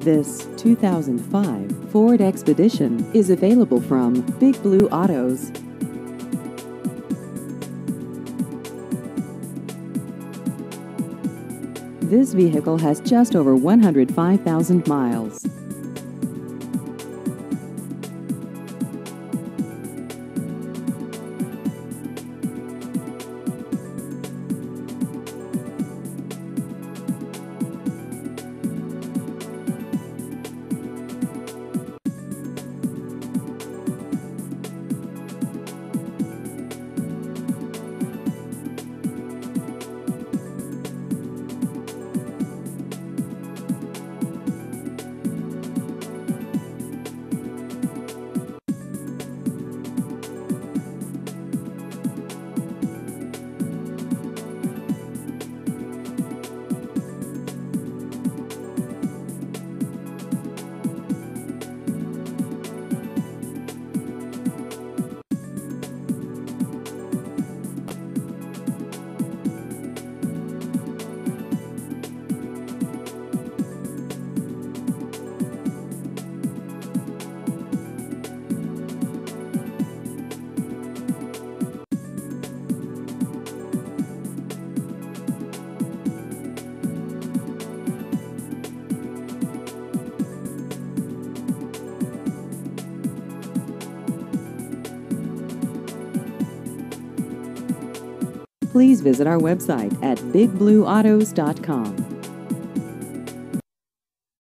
This 2005 Ford Expedition is available from Big Blue Autos. This vehicle has just over 105,000 miles. Please visit our website at bigblueautos.com.